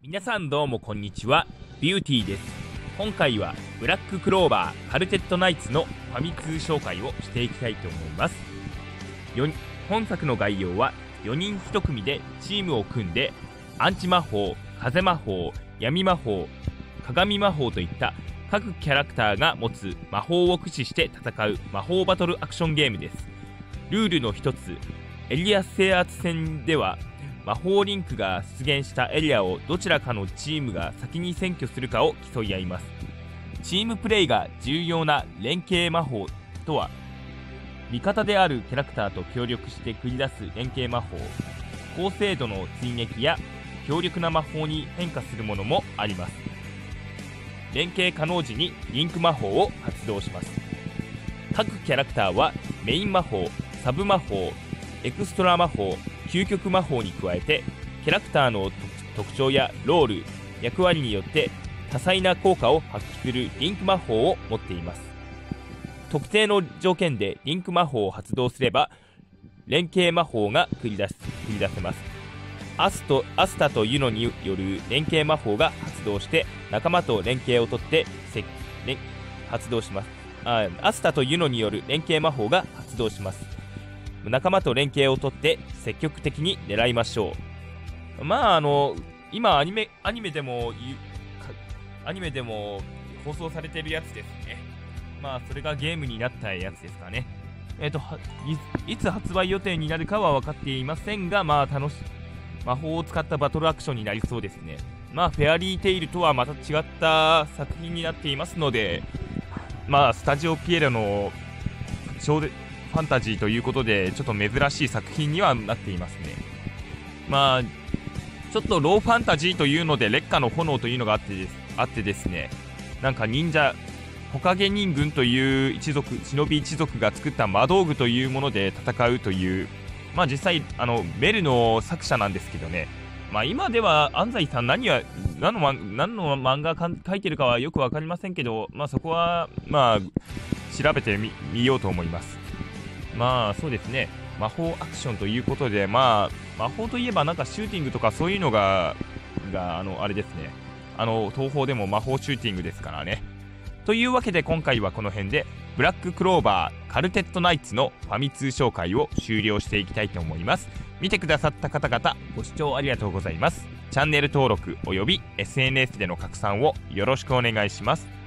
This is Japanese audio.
皆さんどうもこんにちは。ビューティーです。今回はブラッククローバーカルテットナイツのファミ通紹介をしていきたいと思います。本作の概要は4人1組でチームを組んでアンチ魔法風魔法闇魔法鏡魔法といった各キャラクターが持つ魔法を駆使して戦う魔法バトルアクションゲームです。ルールの一つエリア制圧戦では魔法リンクが出現したエリアをどちらかのチームが先に占拠するかを競い合います。チームプレイが重要な連携魔法とは？味方であるキャラクターと協力して繰り出す連携魔法。高精度の追撃や強力な魔法に変化するものもあります。連携可能時にリンク魔法を発動します。各キャラクターはメイン魔法サブ魔法エクストラ魔法究極魔法に加えてキャラクターの特徴やロール役割によって多彩な効果を発揮するリンク魔法を持っています。特定の条件でリンク魔法を発動すれば連携魔法が繰り出す繰り出せます。アスとアスタとユノによる連携魔法が発動して仲間と連携をとって発動します。あアスタとユノによる連携魔法が発動します。仲間と連携をとって積極的に狙いましょう。まああの今アニメアニメでもアニメでも放送されてるやつですね。まあそれがゲームになったやつですかね。えっ、ー、といつ発売予定になるかは分かっていませんがまあ楽し魔法を使ったバトルアクションになりそうですね。まあフェアリーテイルとはまた違った作品になっていますのでまあスタジオピエロのファンタジーということでちょっと珍しい作品にはなっていますね。まあちょっとローファンタジーというので劣化の炎というのがあってですあってですね。なんか忍者火影人軍という一族忍び一族が作った魔道具というもので戦うというまあ実際あのメルの作者なんですけどね。まあ今では安西さん何は何の何の漫画描いてるかはよく分かりませんけどまあそこはまあ調べてみようと思います。まあそうですね。魔法アクションということでまあ魔法といえばなんかシューティングとかそういうのががあのあれですね。あの東宝でも魔法シューティングですからね。というわけで今回はこの辺でブラッククローバーカルテットナイツのファミ通紹介を終了していきたいと思います。見てくださった方々ご視聴ありがとうございます。チャンネル登録および SNS での拡散をよろしくお願いします。